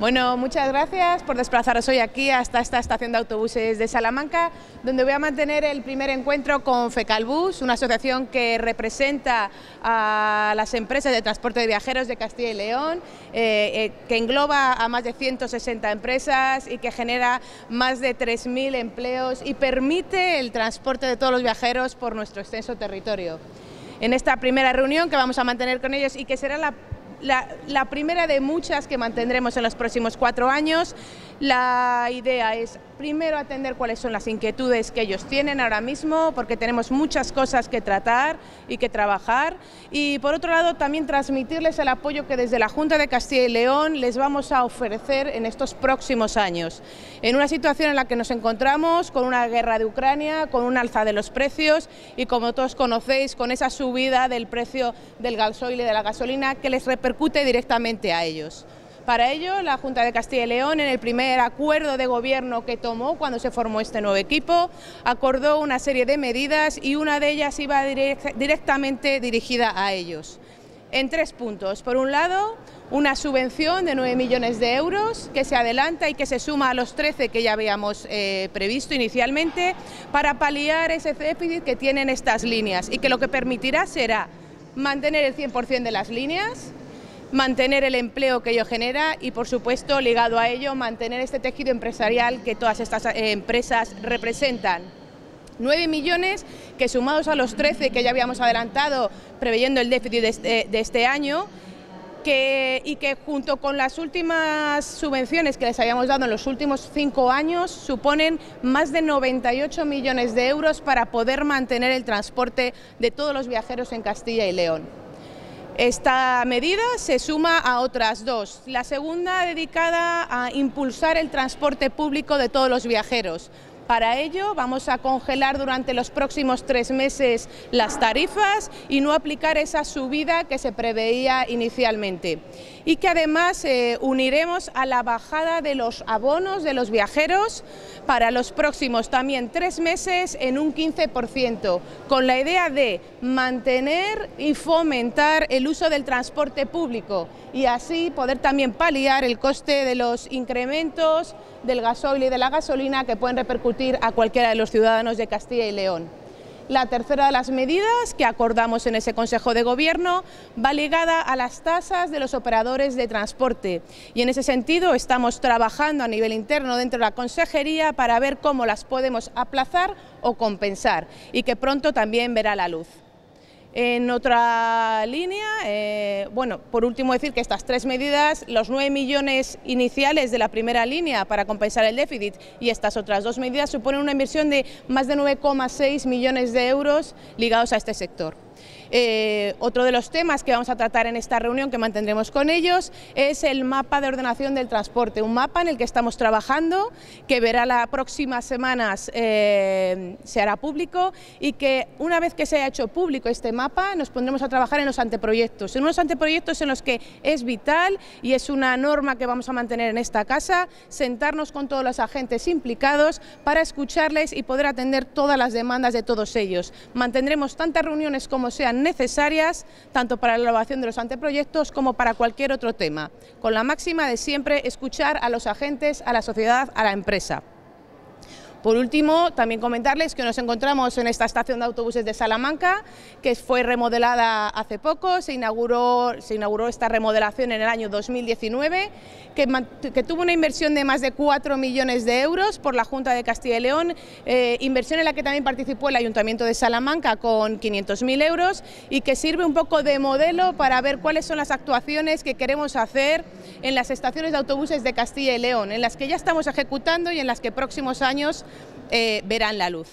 Bueno, muchas gracias por desplazaros hoy aquí hasta esta estación de autobuses de Salamanca, donde voy a mantener el primer encuentro con Fecalbus, una asociación que representa a las empresas de transporte de viajeros de Castilla y León, eh, eh, que engloba a más de 160 empresas y que genera más de 3.000 empleos y permite el transporte de todos los viajeros por nuestro extenso territorio. En esta primera reunión que vamos a mantener con ellos y que será la la, primera de muchas que mantendremos en los próximos cuatro años. La idea es primero atender cuáles son las inquietudes que ellos tienen ahora mismo, porque tenemos muchas cosas que tratar y que trabajar. Y por otro lado, también transmitirles el apoyo que desde la Junta de Castilla y León les vamos a ofrecer en estos próximos años. En una situación en la que nos encontramos con una guerra de Ucrania, con un alza de los precios y como todos conocéis, con esa subida del precio del gasoil y de la gasolina que les repercute directamente a ellos. Para ello, la Junta de Castilla y León, en el primer acuerdo de gobierno que tomó cuando se formó este nuevo equipo, acordó una serie de medidas y una de ellas iba directamente dirigida a ellos. En tres puntos. Por un lado, una subvención de 9 millones de euros que se adelanta y que se suma a los 13 que ya habíamos eh, previsto inicialmente para paliar ese déficit que tienen estas líneas y que lo que permitirá será mantener el 100% de las líneas, mantener el empleo que ello genera y, por supuesto, ligado a ello, mantener este tejido empresarial que todas estas eh, empresas representan. 9 millones que sumados a los 13 que ya habíamos adelantado preveyendo el déficit de este, este año que, y que junto con las últimas subvenciones que les habíamos dado en los últimos cinco años suponen más de 98 millones de euros para poder mantener el transporte de todos los viajeros en Castilla y León. Esta medida se suma a otras dos. La segunda dedicada a impulsar el transporte público de todos los viajeros. Para ello vamos a congelar durante los próximos tres meses las tarifas y no aplicar esa subida que se preveía inicialmente. Y que además eh, uniremos a la bajada de los abonos de los viajeros para los próximos también tres meses en un 15%, con la idea de mantener y fomentar el uso del transporte público y así poder también paliar el coste de los incrementos del gasoil y de la gasolina que pueden repercutir a cualquiera de los ciudadanos de Castilla y León. La tercera de las medidas que acordamos en ese Consejo de Gobierno va ligada a las tasas de los operadores de transporte y en ese sentido estamos trabajando a nivel interno dentro de la Consejería para ver cómo las podemos aplazar o compensar y que pronto también verá la luz. En otra línea, eh, bueno, por último decir que estas tres medidas, los 9 millones iniciales de la primera línea para compensar el déficit y estas otras dos medidas suponen una inversión de más de 9,6 millones de euros ligados a este sector. Eh, otro de los temas que vamos a tratar en esta reunión que mantendremos con ellos es el mapa de ordenación del transporte, un mapa en el que estamos trabajando, que verá las próximas semanas eh, se hará público y que una vez que se haya hecho público este mapa nos pondremos a trabajar en los anteproyectos, en unos anteproyectos en los que es vital y es una norma que vamos a mantener en esta casa, sentarnos con todos los agentes implicados para escucharles y poder atender todas las demandas de todos ellos. Mantendremos tantas reuniones como sean necesarias tanto para la elaboración de los anteproyectos como para cualquier otro tema, con la máxima de siempre escuchar a los agentes, a la sociedad, a la empresa. Por último, también comentarles que nos encontramos en esta estación de autobuses de Salamanca, que fue remodelada hace poco, se inauguró, se inauguró esta remodelación en el año 2019, que, tuvo una inversión de más de 4 millones de euros por la Junta de Castilla y León, eh, inversión en la que también participó el Ayuntamiento de Salamanca con 500.000 euros y que sirve un poco de modelo para ver cuáles son las actuaciones que queremos hacer en las estaciones de autobuses de Castilla y León, en las que ya estamos ejecutando y en las que próximos años eh, verán la luz.